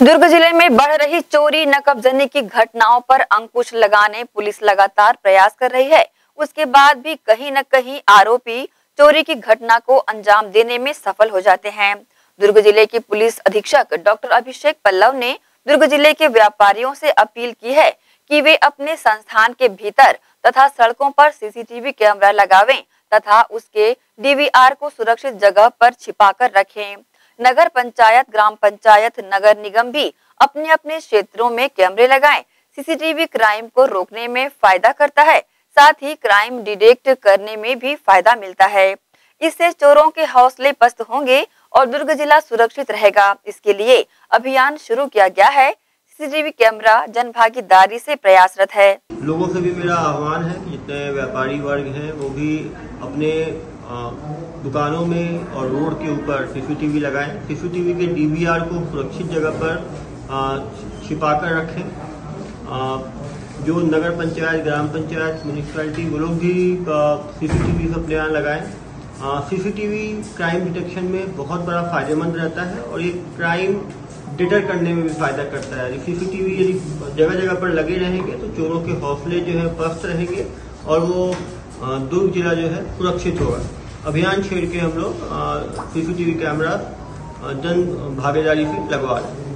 दुर्ग ज़िले में बढ़ रही चोरी नकबजनी की घटनाओं पर अंकुश लगाने पुलिस लगातार प्रयास कर रही है। उसके बाद भी कहीं न कहीं आरोपी चोरी की घटना को अंजाम देने में सफल हो जाते हैं। दुर्ग ज़िले के पुलिस अधीक्षक डॉक्टर अभिषेक पल्लव ने दुर्ग ज़िले के व्यापारियों से अपील की है कि वे अपने संस्थान के भीतर तथा सड़कों पर सीसीटीवी कैमरा लगावें तथा उसके डीवीआर को सुरक्षित जगह पर छिपाकर रखें। नगर पंचायत, ग्राम पंचायत, नगर निगम भी अपने अपने क्षेत्रों में कैमरे लगाएँ। सीसीटीवी क्राइम को रोकने में फ़ायदा करता है। साथ ही क्राइम डिटेक्ट करने में भी फ़ायदा मिलता है। इससे चोरों के हौसले पस्त होंगे और दुर्ग जिला सुरक्षित रहेगा। इसके लिए अभियान शुरू किया गया है। सीसीटीवी कैमरा जन भागीदारी से प्रयासरत है। लोगों से भी मेरा आह्वान है जितने व्यापारी वर्ग हैं, वो भी अपने दुकानों में और रोड के ऊपर सीसीटीवी लगाएँ। सीसीटीवी के डीवीआर को सुरक्षित जगह पर छिपा कर रखें। जो नगर पंचायत, ग्राम पंचायत म्यूनिसपैलिटी वो लोग भी सीसीटीवी अपने यहाँ लगाएँ। सीसीटीवी क्राइम डिटेक्शन में बहुत बड़ा फ़ायदेमंद रहता है और ये क्राइम डिटर करने में भी फ़ायदा करता है। सीसीटीवी यदि जगह जगह पर लगे रहेंगे तो चोरों के हौसले जो है, पस्त रहेंगे और वो दुर्ग जिला जो है, सुरक्षित होगा। अभियान छेड़ के हम लोग सीसीटीवी कैमरा जन भागीदारी से लगवा रहे हैं।